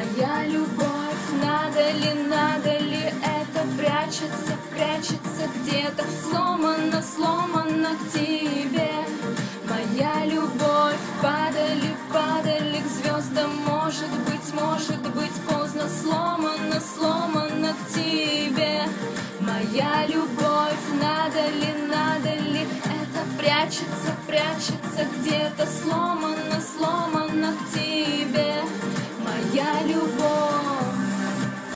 Моя любовь, надо ли, надо ли это прячется, прячется где-то Сломано, сломано к тебе. Моя любовь, падали, падали к звездам Может быть, может быть, поздно сломано, сломано к тебе. Моя любовь, надо ли, надо ли это прячется, прячется где-то сломано